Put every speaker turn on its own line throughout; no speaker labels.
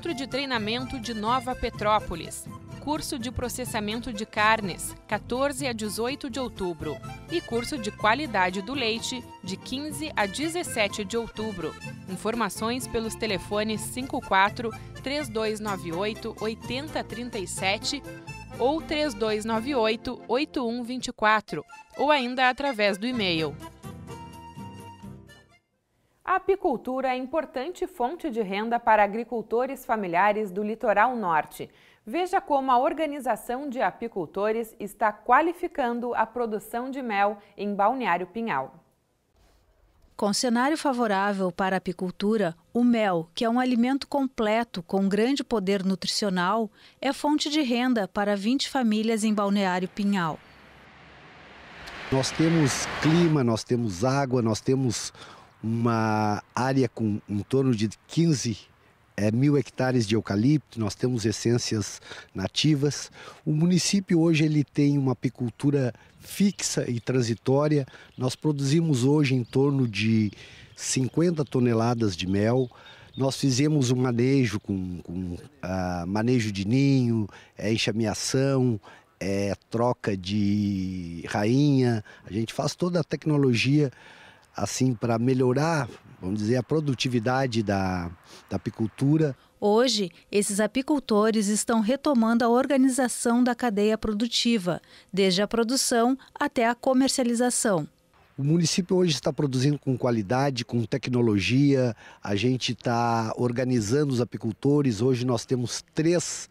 Centro de Treinamento de Nova Petrópolis. Curso de Processamento de Carnes, 14 a 18 de outubro. E curso de Qualidade do Leite, de 15 a 17 de outubro. Informações pelos telefones 54 3298 8037 ou 3298 8124 ou ainda através do e-mail. A apicultura é importante fonte de renda para agricultores familiares do litoral norte. Veja como a Organização de Apicultores está qualificando a produção de mel em Balneário Pinhal.
Com cenário favorável para a apicultura, o mel, que é um alimento completo com grande poder nutricional, é fonte de renda para 20 famílias em Balneário Pinhal.
Nós temos clima, nós temos água, nós temos uma área com em torno de 15 é, mil hectares de eucalipto, nós temos essências nativas. O município hoje ele tem uma apicultura fixa e transitória. Nós produzimos hoje em torno de 50 toneladas de mel. Nós fizemos um manejo com, com uh, manejo de ninho, é, enxameação, é, troca de rainha. A gente faz toda a tecnologia assim para melhorar, vamos dizer, a produtividade da, da apicultura.
Hoje, esses apicultores estão retomando a organização da cadeia produtiva, desde a produção até a comercialização.
O município hoje está produzindo com qualidade, com tecnologia. A gente está organizando os apicultores. Hoje nós temos três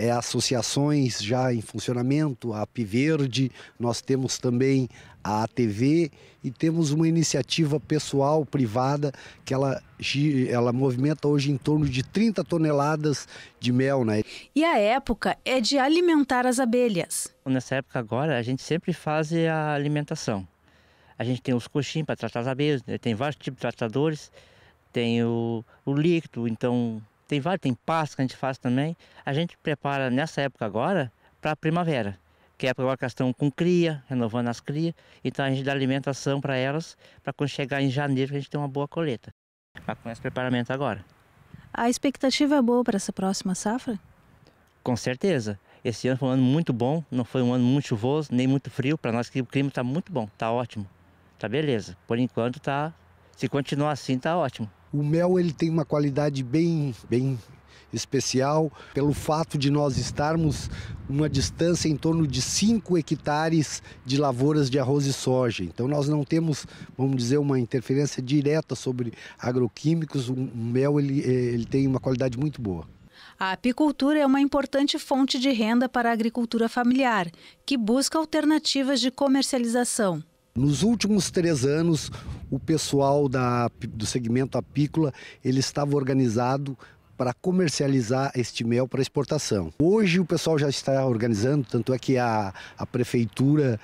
é, associações já em funcionamento, a Apiverde, nós temos também a ATV e temos uma iniciativa pessoal, privada, que ela, ela movimenta hoje em torno de 30 toneladas de mel. Né?
E a época é de alimentar as abelhas.
Nessa época agora, a gente sempre faz a alimentação. A gente tem os coxinhos para tratar as abelhas, né? tem vários tipos de tratadores, tem o, o líquido, então tem vários, tem pasta que a gente faz também. A gente prepara nessa época agora para a primavera, que é agora que elas estão com cria, renovando as crias. Então a gente dá alimentação para elas, para quando chegar em janeiro a gente ter uma boa colheita. Mas com esse preparamento agora.
A expectativa é boa para essa próxima safra?
Com certeza. Esse ano foi um ano muito bom, não foi um ano muito chuvoso, nem muito frio. Para nós que o clima está muito bom, está ótimo. Tá beleza. Por enquanto tá, se continuar assim, tá ótimo.
O mel ele tem uma qualidade bem, bem especial pelo fato de nós estarmos uma distância em torno de 5 hectares de lavouras de arroz e soja. Então nós não temos, vamos dizer, uma interferência direta sobre agroquímicos. O mel ele, ele tem uma qualidade muito boa.
A apicultura é uma importante fonte de renda para a agricultura familiar, que busca alternativas de comercialização.
Nos últimos três anos, o pessoal da, do segmento apícola ele estava organizado para comercializar este mel para exportação. Hoje o pessoal já está organizando, tanto é que a, a prefeitura,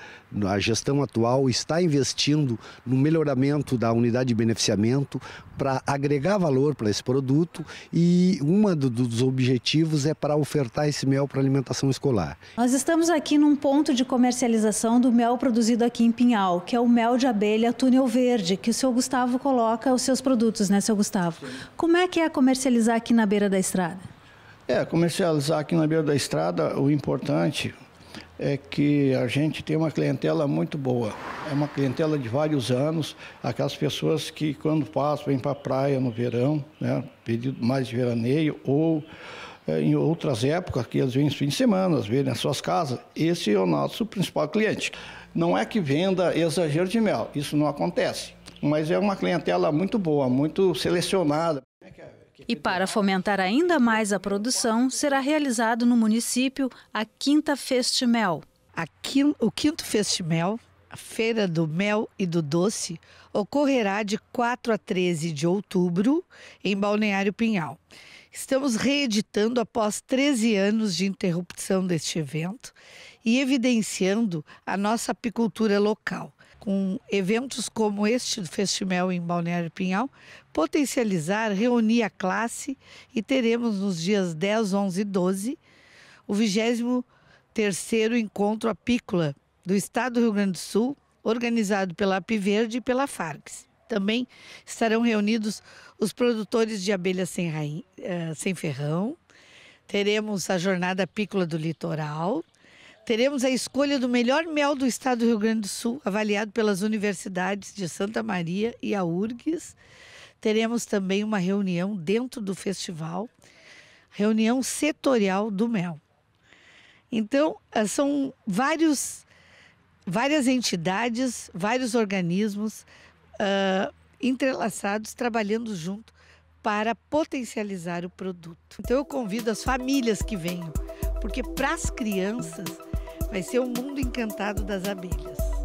a gestão atual, está investindo no melhoramento da unidade de beneficiamento para agregar valor para esse produto e um do, dos objetivos é para ofertar esse mel para alimentação escolar.
Nós estamos aqui num ponto de comercialização do mel produzido aqui em Pinhal, que é o mel de abelha túnel verde, que o seu Gustavo coloca os seus produtos, né, seu Gustavo? Como é que é comercializar aqui na beira da estrada?
É, comercializar aqui na beira da estrada, o importante é que a gente tem uma clientela muito boa. É uma clientela de vários anos, aquelas pessoas que quando passam, vêm para a praia no verão, né, período mais de veraneio, ou é, em outras épocas, que eles vêm fim de semana, vezes nas suas casas. Esse é o nosso principal cliente. Não é que venda exagero de mel, isso não acontece. Mas é uma clientela muito boa, muito selecionada.
E para fomentar ainda mais a produção, será realizado no município a Quinta Festimel.
O Quinto Festimel, a Feira do Mel e do Doce, ocorrerá de 4 a 13 de outubro em Balneário Pinhal. Estamos reeditando após 13 anos de interrupção deste evento e evidenciando a nossa apicultura local com eventos como este do Festival em Balneário Pinhal, potencializar, reunir a classe e teremos nos dias 10, 11 e 12 o 23º Encontro Apícola do Estado do Rio Grande do Sul, organizado pela Apiverde e pela Fargs. também estarão reunidos os produtores de abelhas sem, rainha, uh, sem ferrão, teremos a jornada apícola do litoral, teremos a escolha do melhor mel do estado do Rio Grande do Sul, avaliado pelas universidades de Santa Maria e a URGS. Teremos também uma reunião dentro do festival, reunião setorial do mel. Então, ah, são vários, várias entidades, vários organismos uh, entrelaçados, trabalhando junto para potencializar o produto. Então, eu convido as famílias que venham, porque para as crianças vai ser o mundo encantado das abelhas.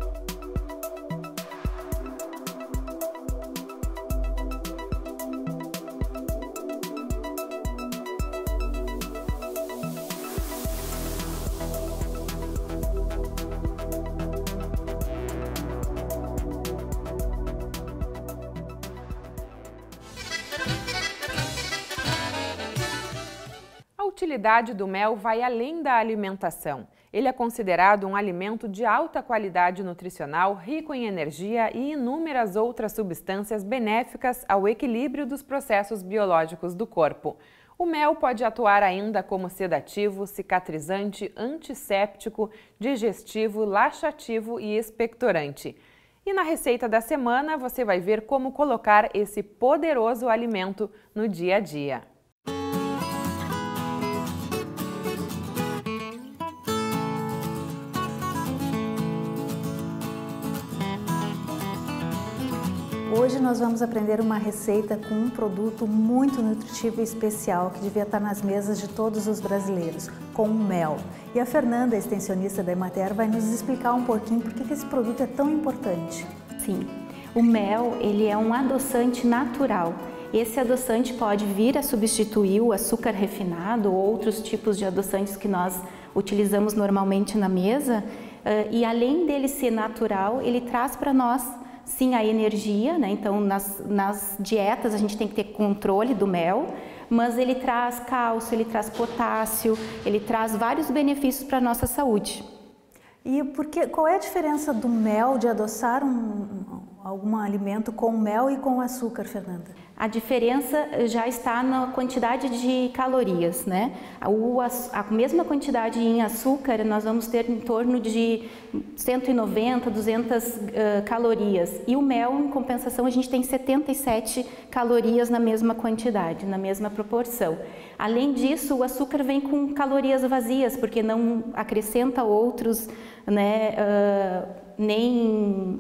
A utilidade do mel vai além da alimentação. Ele é considerado um alimento de alta qualidade nutricional, rico em energia e inúmeras outras substâncias benéficas ao equilíbrio dos processos biológicos do corpo. O mel pode atuar ainda como sedativo, cicatrizante, antisséptico, digestivo, laxativo e expectorante. E na receita da semana você vai ver como colocar esse poderoso alimento no dia a dia.
Hoje nós vamos aprender uma receita com um produto muito nutritivo e especial que devia estar nas mesas de todos os brasileiros, com mel. E a Fernanda, extensionista da Emater, vai nos explicar um pouquinho por que esse produto é tão importante.
Sim, o mel ele é um adoçante natural. Esse adoçante pode vir a substituir o açúcar refinado ou outros tipos de adoçantes que nós utilizamos normalmente na mesa. E além dele ser natural, ele traz para nós sim a energia, né? então nas, nas dietas a gente tem que ter controle do mel, mas ele traz cálcio, ele traz potássio, ele traz vários benefícios para a nossa saúde.
E porque, qual é a diferença do mel, de adoçar um, algum alimento com mel e com açúcar, Fernanda?
A diferença já está na quantidade de calorias, né? A mesma quantidade em açúcar nós vamos ter em torno de 190, 200 uh, calorias. E o mel, em compensação, a gente tem 77 calorias na mesma quantidade, na mesma proporção. Além disso, o açúcar vem com calorias vazias, porque não acrescenta outros, né, uh, nem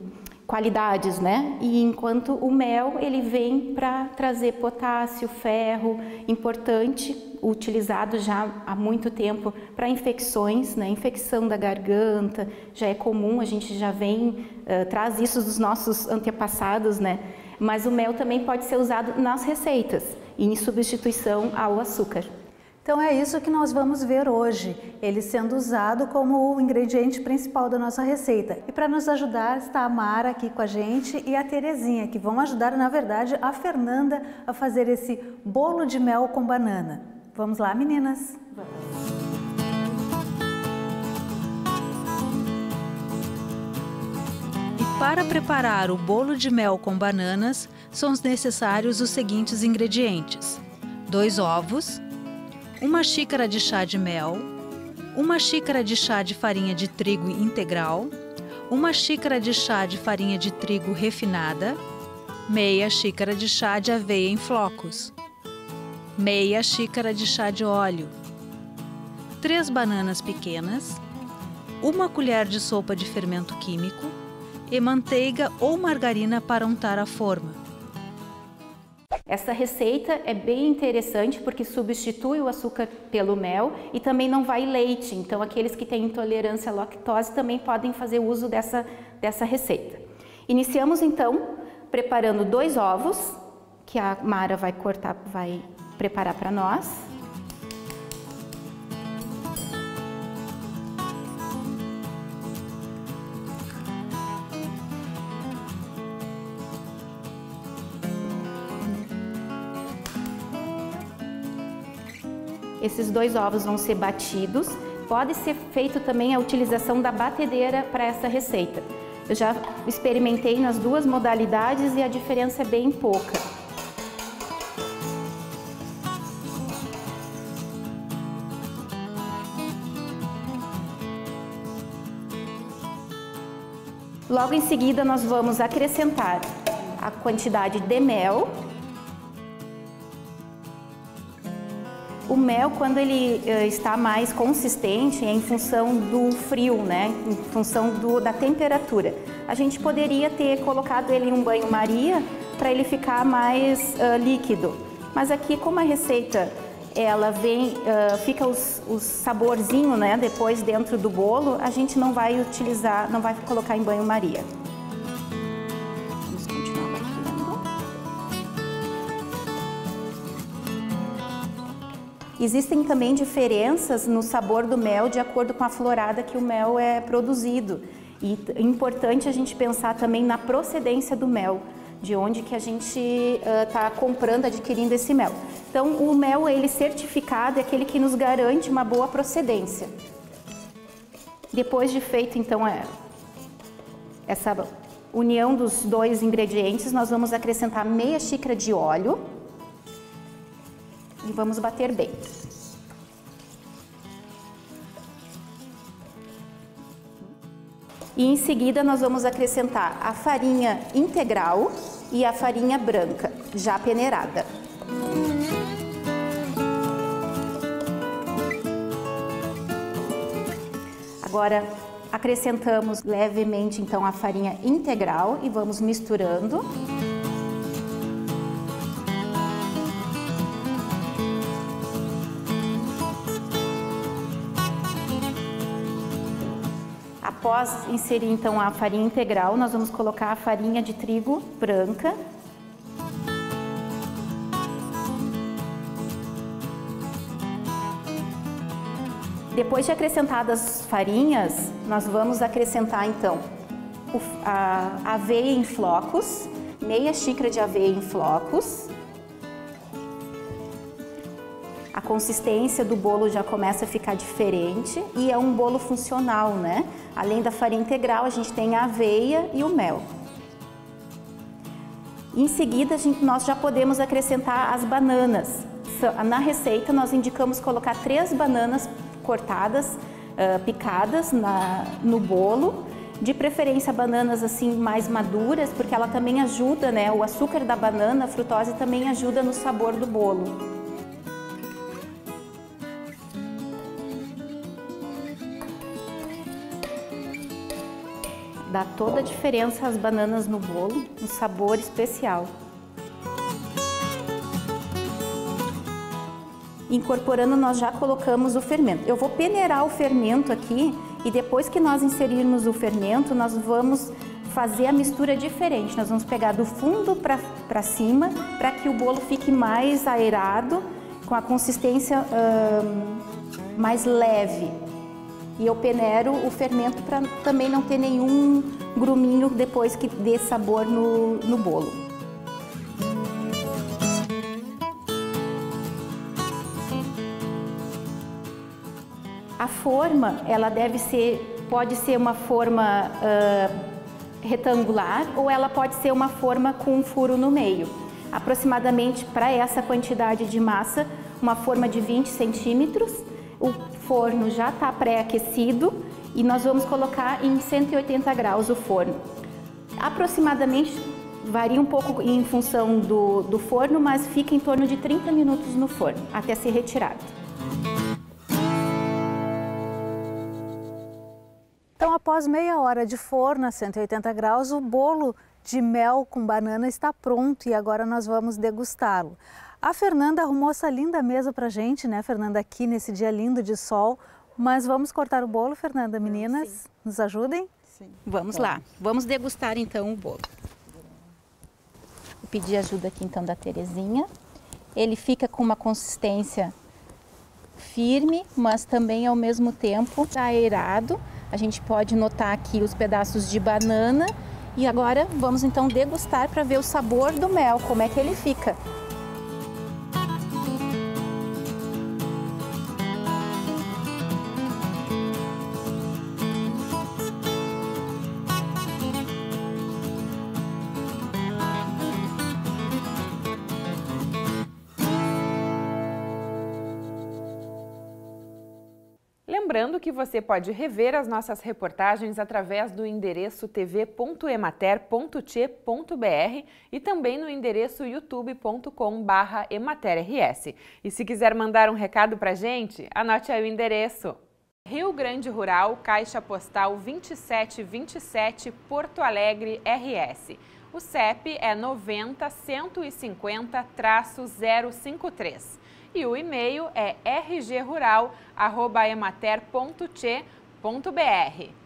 qualidades, né? E enquanto o mel ele vem para trazer potássio, ferro, importante, utilizado já há muito tempo para infecções, né? Infecção da garganta, já é comum, a gente já vem uh, traz isso dos nossos antepassados, né? Mas o mel também pode ser usado nas receitas, em substituição ao açúcar.
Então é isso que nós vamos ver hoje, ele sendo usado como o ingrediente principal da nossa receita. E para nos ajudar está a Mara aqui com a gente e a Terezinha, que vão ajudar, na verdade, a Fernanda a fazer esse bolo de mel com banana. Vamos lá, meninas? Vamos. Para preparar o bolo de mel com bananas, são necessários os seguintes ingredientes: dois ovos, uma xícara de chá de mel, uma xícara de chá de farinha de trigo integral, uma xícara de chá de farinha de trigo refinada, meia xícara de chá de aveia em flocos, meia xícara de chá de óleo, três bananas pequenas, uma colher de sopa de fermento químico e manteiga ou margarina para untar a forma.
Essa receita é bem interessante porque substitui o açúcar pelo mel e também não vai leite. Então, aqueles que têm intolerância à lactose também podem fazer uso dessa, dessa receita. Iniciamos então preparando dois ovos, que a Mara vai cortar, vai preparar para nós. Esses dois ovos vão ser batidos. Pode ser feito também a utilização da batedeira para essa receita. Eu já experimentei nas duas modalidades e a diferença é bem pouca. Logo em seguida, nós vamos acrescentar a quantidade de mel. O mel, quando ele uh, está mais consistente, é em função do frio, né? Em função do, da temperatura. A gente poderia ter colocado ele em um banho-maria para ele ficar mais uh, líquido. Mas aqui, como a receita ela vem, uh, fica os, os saborzinho, né, depois dentro do bolo, a gente não vai utilizar, não vai colocar em banho-maria. Existem também diferenças no sabor do mel de acordo com a florada que o mel é produzido. E é importante a gente pensar também na procedência do mel de onde que a gente está uh, comprando, adquirindo esse mel. Então, o mel ele certificado é aquele que nos garante uma boa procedência. Depois de feito, então, é, essa união dos dois ingredientes, nós vamos acrescentar meia xícara de óleo e vamos bater bem. E em seguida nós vamos acrescentar a farinha integral e a farinha branca, já peneirada. Agora acrescentamos levemente então a farinha integral e vamos misturando. Após inserir então a farinha integral, nós vamos colocar a farinha de trigo branca. Depois de acrescentadas as farinhas, nós vamos acrescentar então a aveia em flocos, meia xícara de aveia em flocos, a consistência do bolo já começa a ficar diferente e é um bolo funcional, né? Além da farinha integral, a gente tem a aveia e o mel. Em seguida, gente, nós já podemos acrescentar as bananas. Na receita, nós indicamos colocar três bananas cortadas, uh, picadas na, no bolo, de preferência bananas assim mais maduras, porque ela também ajuda, né? O açúcar da banana, a frutose também ajuda no sabor do bolo. Dá toda a diferença as bananas no bolo, um sabor especial. Incorporando, nós já colocamos o fermento. Eu vou peneirar o fermento aqui e depois que nós inserirmos o fermento, nós vamos fazer a mistura diferente. Nós vamos pegar do fundo para cima para que o bolo fique mais aerado, com a consistência mais leve e eu peneiro o fermento para também não ter nenhum gruminho depois que dê sabor no, no bolo. A forma, ela deve ser, pode ser uma forma uh, retangular ou ela pode ser uma forma com um furo no meio. Aproximadamente para essa quantidade de massa, uma forma de 20 centímetros o forno já está pré-aquecido e nós vamos colocar em 180 graus o forno. Aproximadamente, varia um pouco em função do, do forno, mas fica em torno de 30 minutos no forno, até ser retirado.
Então, após meia hora de forno a 180 graus, o bolo de mel com banana está pronto e agora nós vamos degustá-lo. A Fernanda arrumou essa linda mesa pra gente, né, Fernanda, aqui nesse dia lindo de sol. Mas vamos cortar o bolo, Fernanda, meninas? Sim. Nos ajudem?
Sim. Vamos lá. Vamos degustar então o bolo. Vou pedir ajuda aqui então da Terezinha. Ele fica com uma consistência firme, mas também ao mesmo tempo aerado. A gente pode notar aqui os pedaços de banana. E agora vamos então degustar para ver o sabor do mel, como é que ele fica.
Lembrando que você pode rever as nossas reportagens através do endereço tv.emater.t.br e também no endereço youtube.com/ematerrs. E se quiser mandar um recado para gente, anote aí o endereço. Rio Grande Rural, Caixa Postal 2727, Porto Alegre, RS. O CEP é 90 150 053 e o e-mail é rgrural@emater.t.br.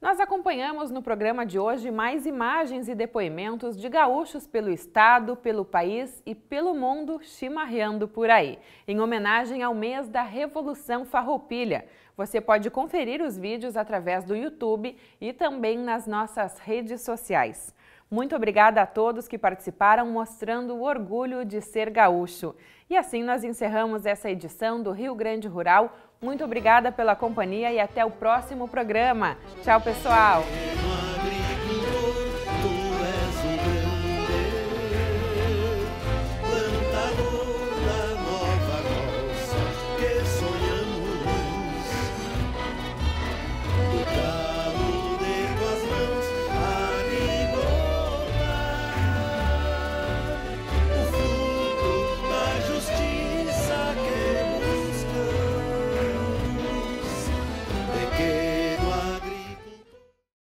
Nós acompanhamos no programa de hoje mais imagens e depoimentos de gaúchos pelo estado, pelo país e pelo mundo chimarreando por aí, em homenagem ao mês da Revolução Farroupilha. Você pode conferir os vídeos através do YouTube e também nas nossas redes sociais. Muito obrigada a todos que participaram, mostrando o orgulho de ser gaúcho. E assim nós encerramos essa edição do Rio Grande Rural. Muito obrigada pela companhia e até o próximo programa. Tchau, pessoal!